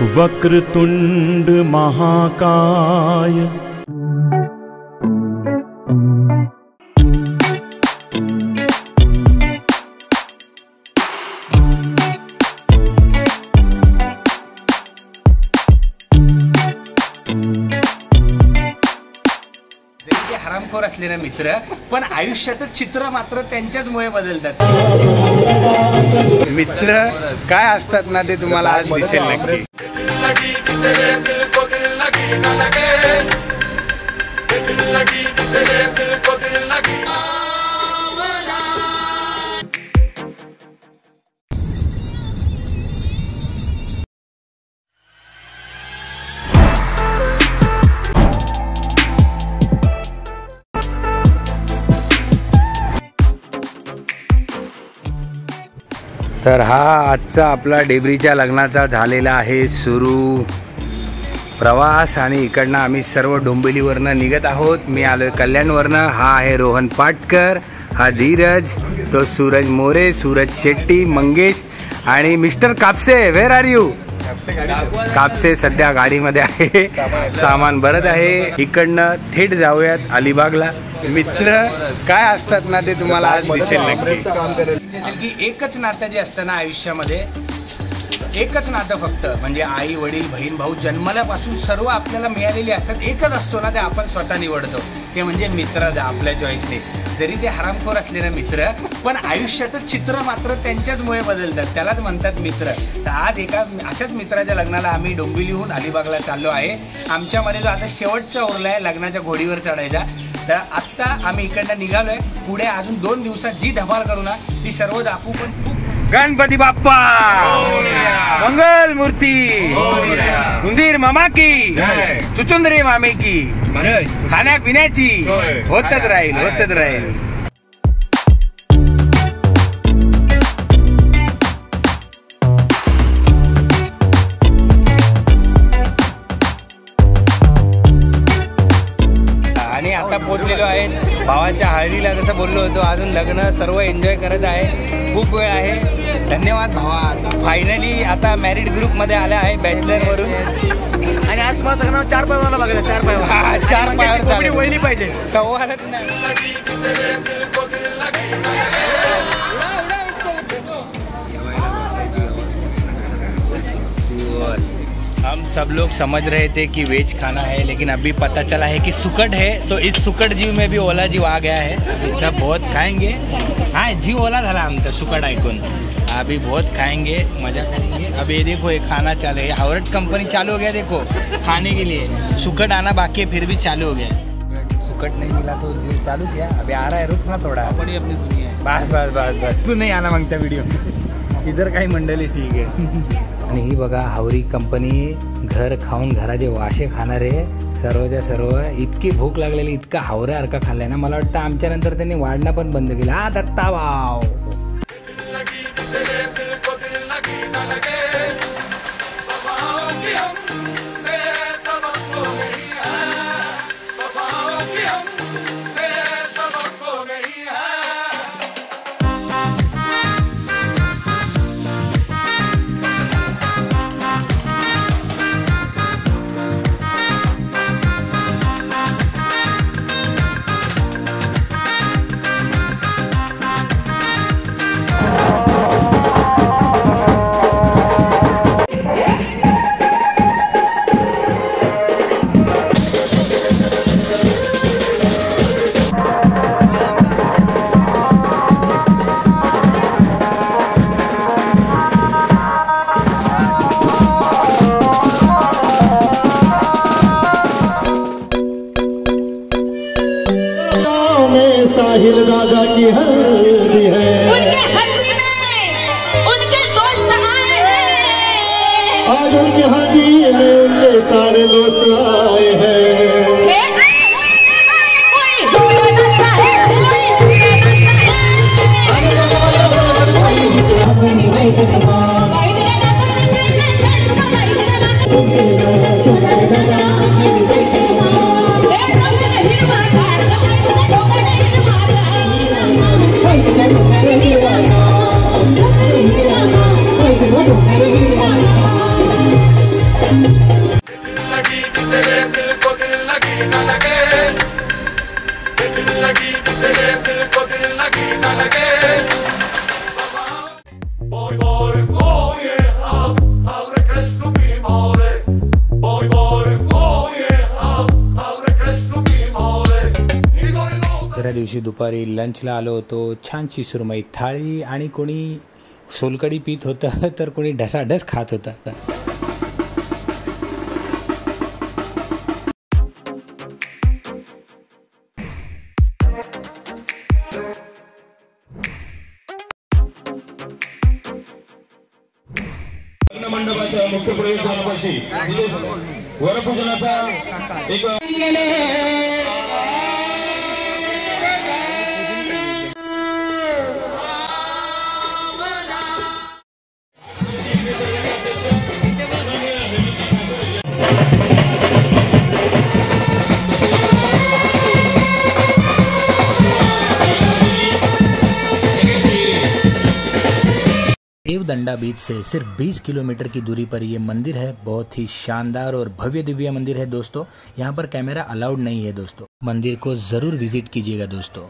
वक्रतुण्ड महाकाय असले ना मित्र पण आयुष्याचं चित्र मात्र त्यांच्याचमुळे बदलतात. मित्र काय असतात ना ते तुम्हाला आज दिसेल नक्की? तर हा आजचा आपला डेबरीच्या लग्नाचा झालेला आहे सुरू. प्रवास आणि इकडनं आम्ही सर्व डोंबिवलीवरनं निघत आहोत. मी आलोय कल्याणवरनं. हा आहे रोहन पाटकर हा धीरज तो सूरज मोरे सूरज शेट्टी मंगेश आणि mister Kapse. Where are you Kapse सध्या गाडीमध्ये आहे. सामान भरत आहे. इकडनं थेट जाऊयात अलिबागला. मित्र काय असतात ना ते तुम्हाला आज दिसेल नक्की. की एकच नातं जे असतं ना आयुष्यामध्ये एकच नातं फक्त. म्हणजे आई वडील बहीण भाऊ जन्मल्यापासून सर्व आपल्याला मिळालेली असतात. एकच असतो ना ते आपण स्वतः निवडतो. ते म्हणजे मित्र आपल्या चॉईसने जरी ते हरामखोर असले ना मित्र पण आयुष्याचं चित्र मात्र त्यांच्याचमुळे बदलतात. त्यालाच म्हणतात मित्र. तर आज एका अशाच मित्राच्या लग्नाला आम्ही डोंबिवलीहून अलिबागला चाललो आहे. आमच्यामध्ये जो आता शेवटचा उरला आहे लग्नाच्या घोडीवर चढायचा. तर आत्ता आम्ही इकडनं निघालोय. पुढे अजून दोन दिवसात जी धमाल करू ना ती सर्व दाखवू पण खूप गणपती बाप्पा! मंगल मूर्ती उंदीर मामा की! चुचुंदरी मामे की! खाण्यापिण्याची! होतच राहील होतच राहील. पोचलेलो आहे. भावाच्या हळदीला जसं बोललो होतो अजून लग्न सर्व एन्जॉय करत आहे. खूप वेळ आहे. धन्यवाद भावा. फायनली आता मॅरिड ग्रुपमध्ये आल्या आहे बॅचलर वरून. आणि आज मला सगळ्यांना चार पाय मला बघायचं चार पाय चार पायावर चालेल. वळली पाहिजे. संवादच नाही. सब लोग समझ रहे थे कि वेज खाना है लेकिन अभी पता चला है कि सुकट है तो इस सुकट जीव में भी ओला जीव आ गया है। इसका बहुत खाएँगे। हाँ जीव ओला झाला आमचा सुकट ऐकून अभी बहुत खाएँगे मज़ा करेंगे। अब ये देखो ये खाना चालू है। हावरट कंपनी चालू हो गया देखो खाने के लिए। सुकट आना बाकी है फिर भी चालू हो गया। सुकट नहीं मिला तो चालू किया। अभी आ रहा है रुकना थोड़ा। बड़ी अपनी दुनिया है। बस बस बस बस। तू नहीं आना माँगता वीडियो इधर काही मंडळी ठीक आहे आणि ही बघा हावरी कंपनी घर खाऊन घराचे वाशे खाणारे सर्वच्या सर्व इतकी भूक लागलेली इतका हावऱ्यासारखा खाल्लाय ना मला वाटतं आमच्यानंतर त्यांनी वाढणं पण बंद केलं. हा दत्ता वाव आज उनके हल्दी में उनके सारे दोस्त आए हैं, दिवशी दुपारी लंचला आलो होतो. छानशी सुरमई थाळी आणि कोणी सोलकडी पित होतं तर कोणी ढसाढस खात होतं. मंडपाच्या मुख्य प्रवेशद्वारापाशी वरपूजनाचा एक देवदंडा बीच से सिर्फ़ 20 किलोमीटर की दूरी पर यह मंदिर है। बहुत ही शानदार और भव्य दिव्य मंदिर है दोस्तों। यहाँ पर कैमरा अलाउड नहीं है दोस्तों। मंदिर को ज़रूर विज़िट कीजिएगा दोस्तों।